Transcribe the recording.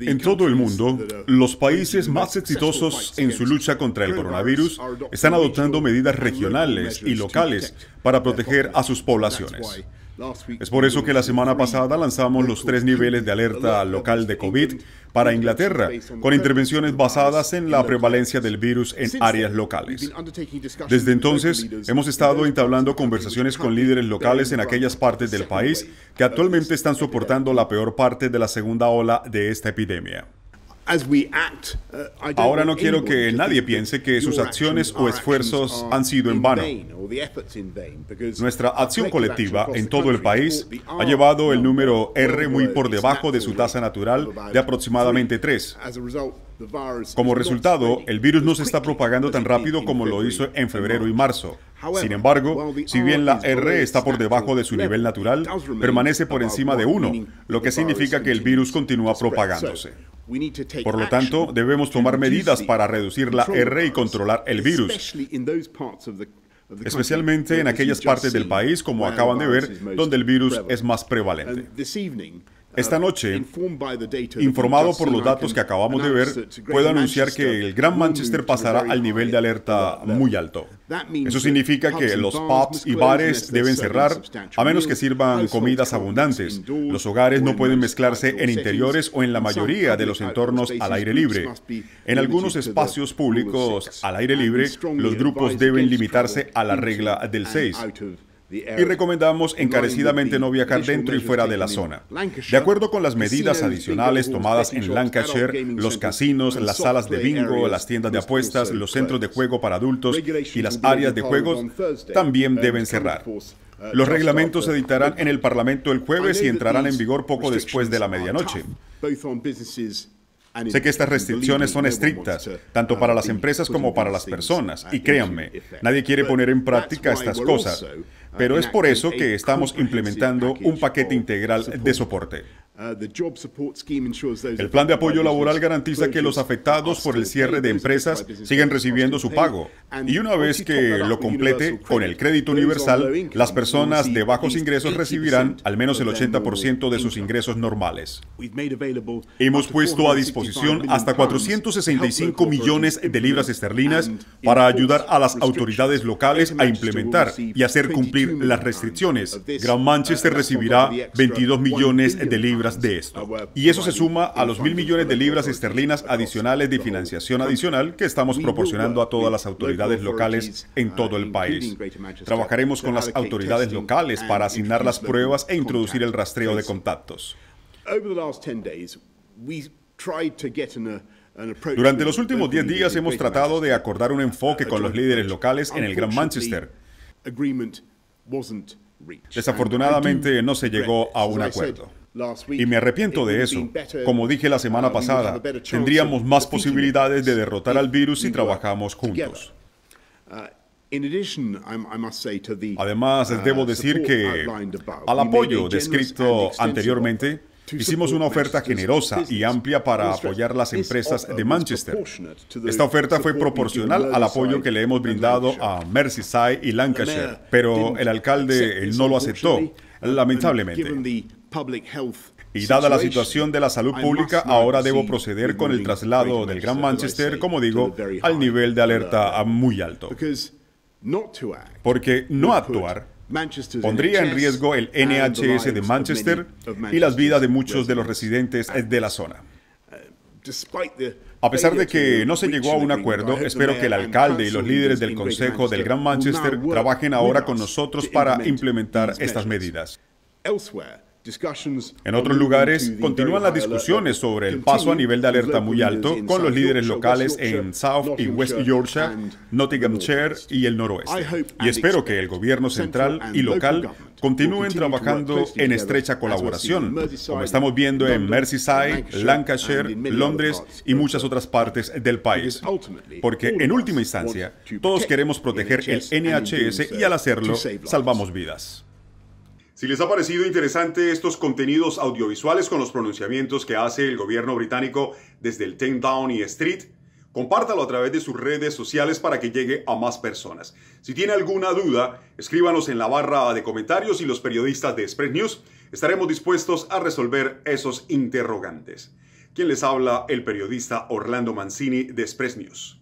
En todo el mundo, los países más exitosos en su lucha contra el coronavirus están adoptando medidas regionales y locales para proteger a sus poblaciones. Es por eso que la semana pasada lanzamos los tres niveles de alerta local de COVID para Inglaterra, con intervenciones basadas en la prevalencia del virus en áreas locales. Desde entonces, hemos estado entablando conversaciones con líderes locales en aquellas partes del país que actualmente están soportando la peor parte de la segunda ola de esta epidemia. Uh, Ahora no quiero que nadie piense que sus acciones o esfuerzos han sido en vano. Nuestra acción colectiva en todo el país ha llevado el número R muy por debajo de su tasa natural de aproximadamente 3. Como resultado, el virus no se está propagando tan rápido como lo hizo en febrero y marzo. Sin embargo, si bien la R está por debajo de su nivel natural, permanece por encima de 1, lo que significa que el virus continúa propagándose. Por lo tanto, debemos tomar medidas para reducir la R y controlar el virus, especialmente en aquellas partes del país, como acaban de ver, donde el virus es más prevalente. Esta noche, informado por los datos que acabamos de ver, puedo anunciar que el Gran Manchester pasará al nivel de alerta muy alto. Eso significa que los pubs y bares deben cerrar a menos que sirvan comidas abundantes. Los hogares no pueden mezclarse en interiores o en la mayoría de los entornos al aire libre. En algunos espacios públicos al aire libre, los grupos deben limitarse a la regla del 6 y recomendamos encarecidamente no viajar dentro y fuera de la zona. De acuerdo con las medidas adicionales tomadas en Lancashire, los casinos, las salas de bingo, las tiendas de apuestas, los centros de juego para adultos y las áreas de juegos también deben cerrar. Los reglamentos se editarán en el Parlamento el jueves y entrarán en vigor poco después de la medianoche. Sé que estas restricciones son estrictas, tanto para las empresas como para las personas, y créanme, nadie quiere poner en práctica estas cosas, pero es por eso que estamos implementando un paquete integral de soporte. Uh, el plan de apoyo laboral garantiza que los afectados por el cierre de empresas siguen recibiendo su pago. Y una vez que lo complete con el crédito universal, las personas de bajos ingresos recibirán al menos el 80% de sus ingresos normales. Hemos puesto a disposición hasta 465 millones de libras esterlinas para ayudar a las autoridades locales a implementar y hacer cumplir las restricciones. Gran Manchester recibirá 22 millones de libras de esto. Y eso se suma a los mil millones de libras esterlinas adicionales de financiación adicional que estamos proporcionando a todas las autoridades locales en todo el país. Trabajaremos con las autoridades locales para asignar las pruebas e introducir el rastreo de contactos. Durante los últimos 10 días hemos tratado de acordar un enfoque con los líderes locales en el Gran Manchester. Desafortunadamente no se llegó a un acuerdo. Y me arrepiento de eso. Como dije la semana uh, pasada, tendríamos más posibilidades de derrotar al virus si trabajamos juntos. Uh, Además, uh, debo decir que al apoyo descrito anteriormente, Hicimos una oferta generosa y amplia para apoyar las empresas de Manchester. Esta oferta fue proporcional al apoyo que le hemos brindado a Merseyside y Lancashire, pero el alcalde no lo aceptó, lamentablemente. Y dada la situación de la salud pública, ahora debo proceder con el traslado del Gran Manchester, como digo, al nivel de alerta muy alto. Porque no actuar pondría en riesgo el NHS de Manchester y las vidas de muchos de los residentes de la zona. Uh, a pesar de que no se llegó a un acuerdo, espero que el alcalde y los líderes del Consejo del Gran Manchester trabajen ahora con nosotros para implementar estas medidas. En otros lugares, continúan las discusiones sobre el paso a nivel de alerta muy alto con los líderes locales en South y West Yorkshire, Nottinghamshire y el noroeste. Y espero que el gobierno central y local continúen trabajando en estrecha colaboración, como estamos viendo en Merseyside, Lancashire, Londres y muchas otras partes del país. Porque en última instancia, todos queremos proteger el NHS y al hacerlo, salvamos vidas. Si les ha parecido interesante estos contenidos audiovisuales con los pronunciamientos que hace el gobierno británico desde el 10 Downing Street, compártalo a través de sus redes sociales para que llegue a más personas. Si tiene alguna duda, escríbanos en la barra de comentarios y los periodistas de Express News Estaremos dispuestos a resolver esos interrogantes. Quien les habla, el periodista Orlando Mancini de Express News.